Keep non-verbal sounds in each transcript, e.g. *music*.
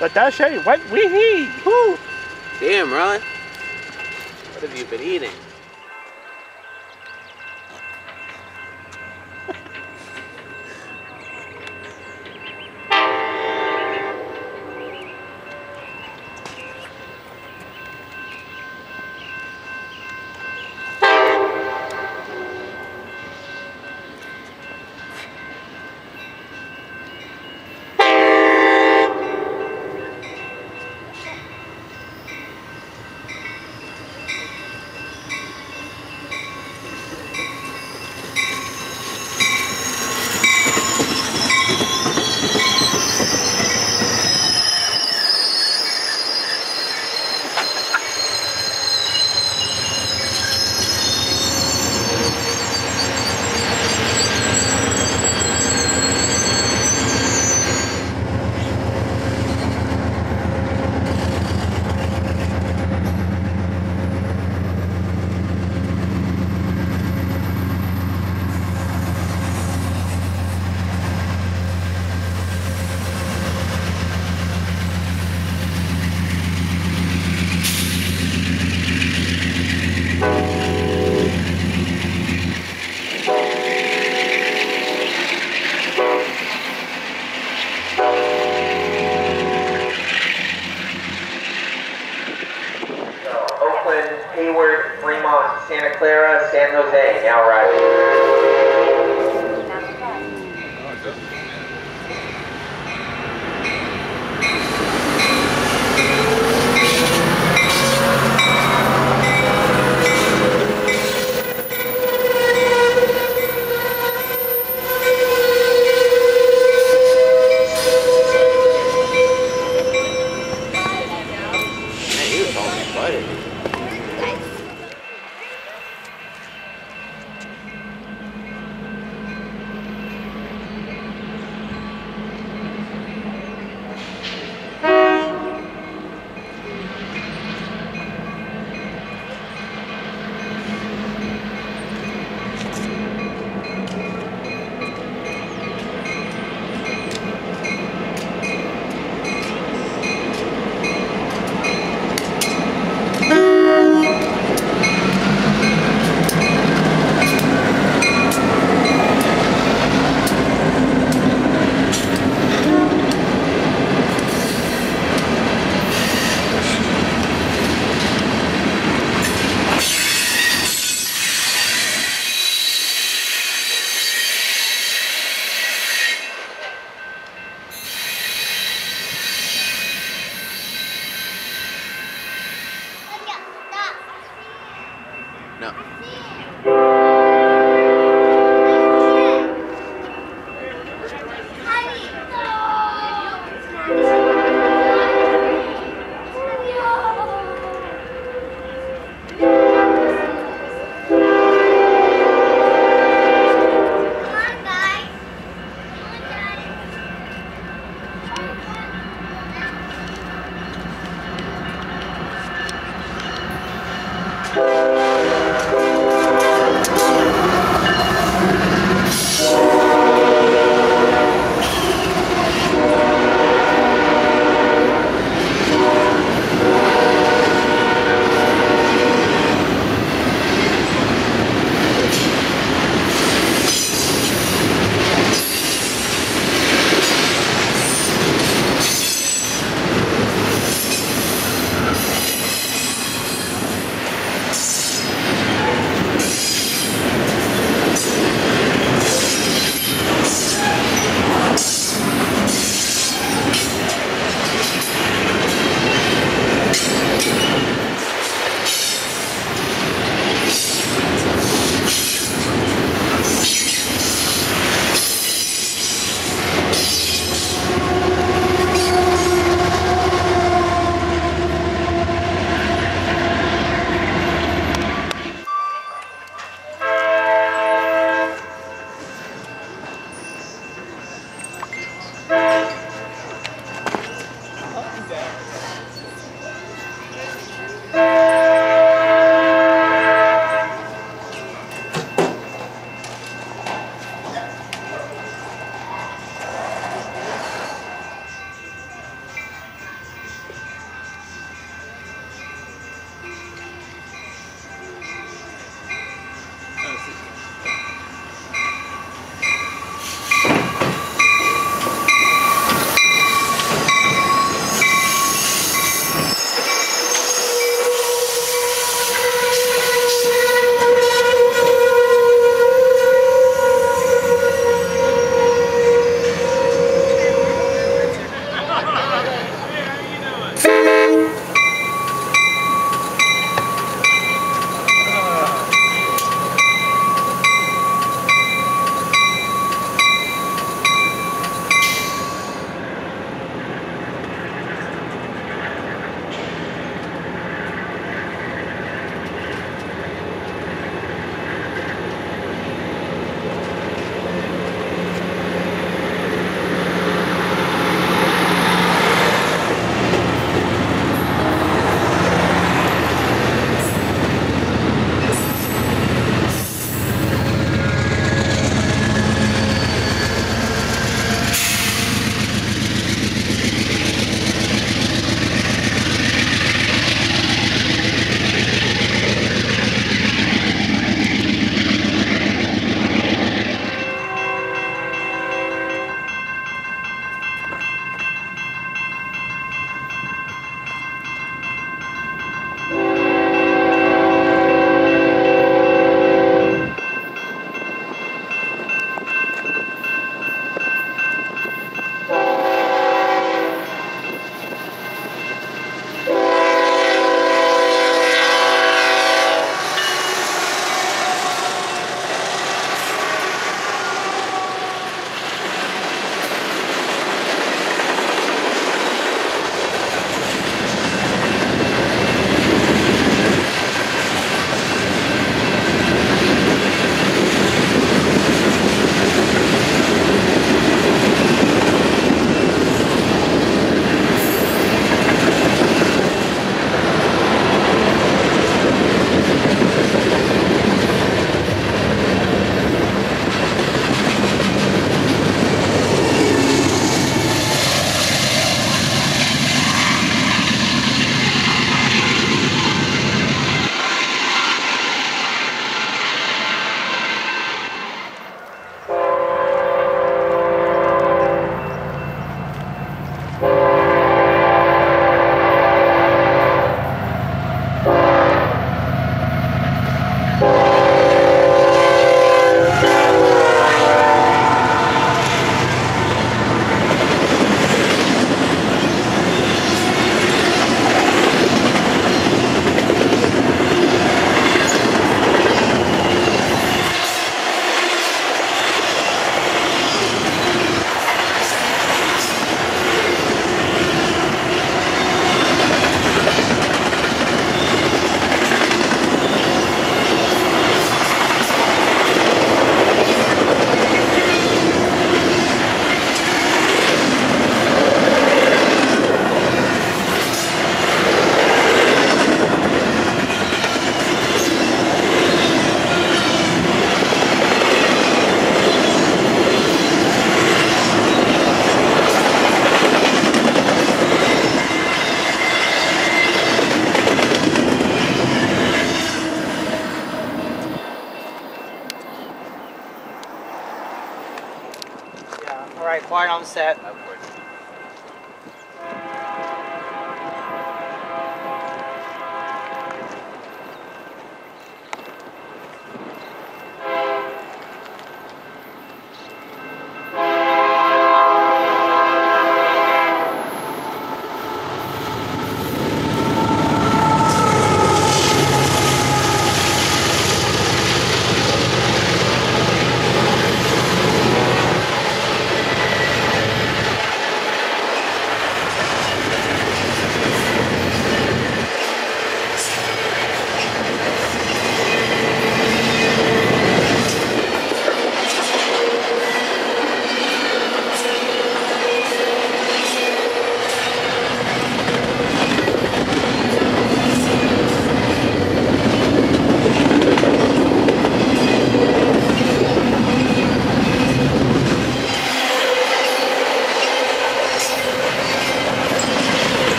Attache, what wee Woo! Damn, Ron. What have you been eating? 있어요?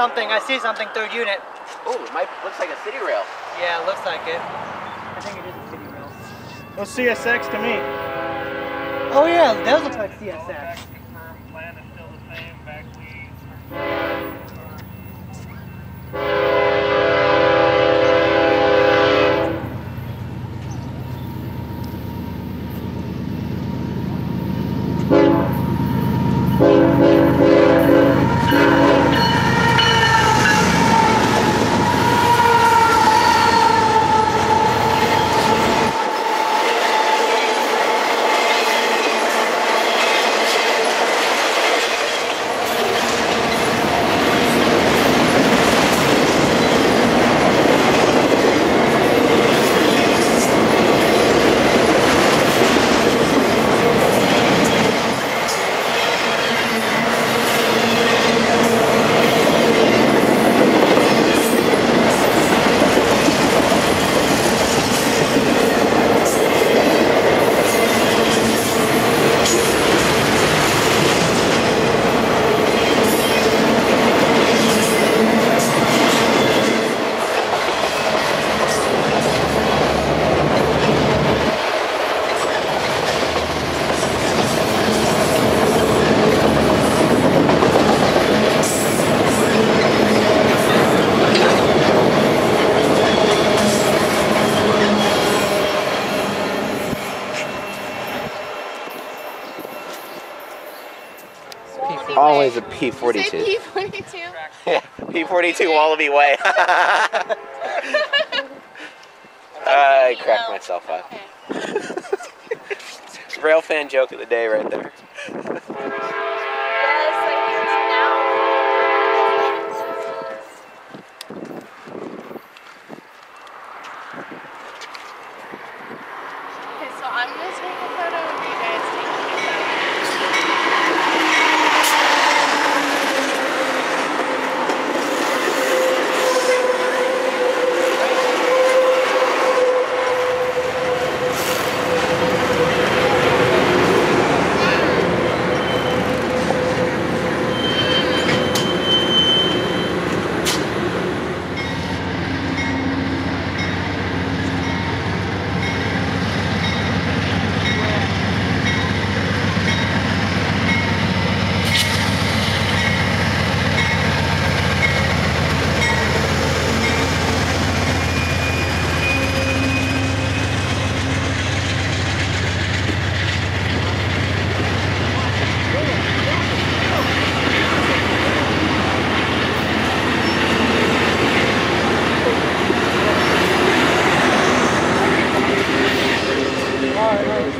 Something. I see something. Third unit. Oh, it might looks like a CitiRail. Yeah, it looks like it. I think it is a CitiRail. Well, CSX to me. Oh yeah, that looks like CSX. P42. P42. *laughs* Yeah, P42 Wallaby Way. *laughs* *laughs* I cracked myself up. Okay. Rail fan joke of the day right there.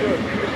Good.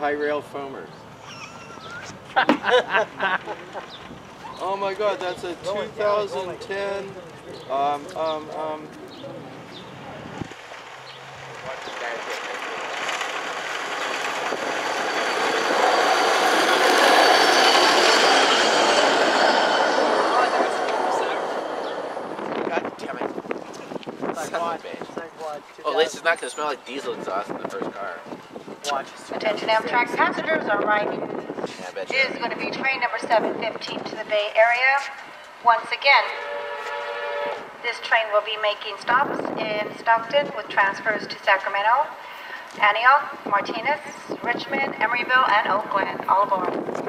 High rail foamers. *laughs* oh my god, that's a 2010 um, um, um, God damn it. Son of a bitch. Oh, at least it's not gonna smell like diesel exhaust in the first car. Watch. Attention Amtrak passengers, bet you. is going to be train number 715 to the Bay Area. Once again, this train will be making stops in Stockton with transfers to Sacramento, Antioch, Martinez, Richmond, Emeryville, and Oakland. All aboard.